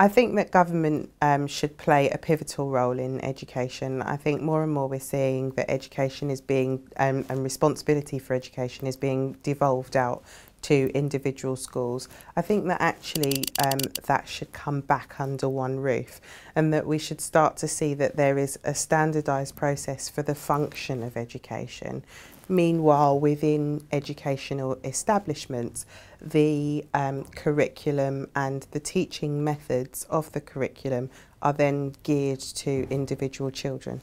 I think that government um, should play a pivotal role in education. I think more and more we're seeing that education is being, um, and responsibility for education is being devolved out to individual schools, I think that actually um, that should come back under one roof and that we should start to see that there is a standardised process for the function of education. Meanwhile, within educational establishments, the um, curriculum and the teaching methods of the curriculum are then geared to individual children.